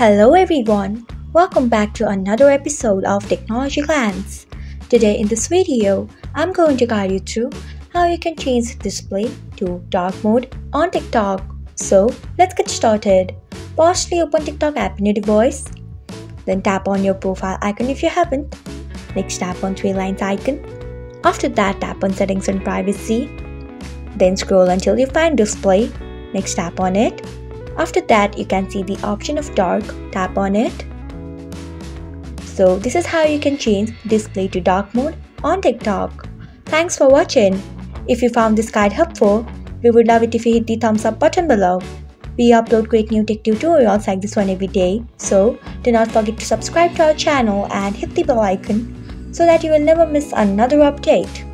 Hello everyone, welcome back to another episode of Technology Glance. Today in this video, I'm going to guide you through how you can change display to dark mode on TikTok. So let's get started. Firstly, open TikTok app in your device. Then tap on your profile icon if you haven't. Next tap on three lines icon. After that tap on settings and privacy. Then scroll until you find display. Next tap on it after that, you can see the option of dark, tap on it. So this is how you can change display to dark mode on TikTok. Thanks for watching. If you found this guide helpful, we would love it if you hit the thumbs up button below. We upload great new tech tutorials like this one every day, so do not forget to subscribe to our channel and hit the bell icon so that you will never miss another update.